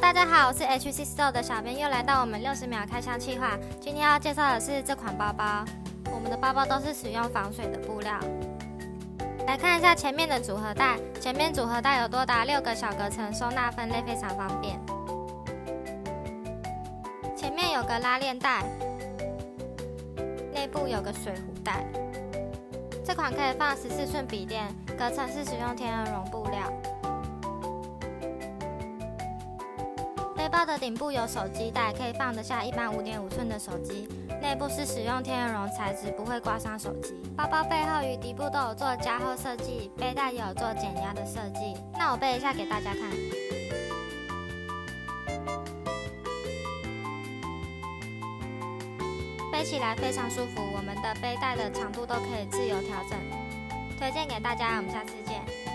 大家好，我是 HC Store 的小编，又来到我们六十秒开箱计划。今天要介绍的是这款包包，我们的包包都是使用防水的布料。来看一下前面的组合袋，前面组合袋有多达六个小隔层，收纳分类非常方便。前面有个拉链袋，内部有个水壶袋。这款可以放十四寸笔电，隔层是使用天鹅绒布料。背包的顶部有手机袋，可以放得下一般五点五寸的手机。内部是使用天鹅绒材质，不会刮伤手机。包包背后与底部都有做加厚设计，背带也有做减压的设计。那我背一下给大家看，背起来非常舒服。我们的背带的长度都可以自由调整，推荐给大家。我们下次见。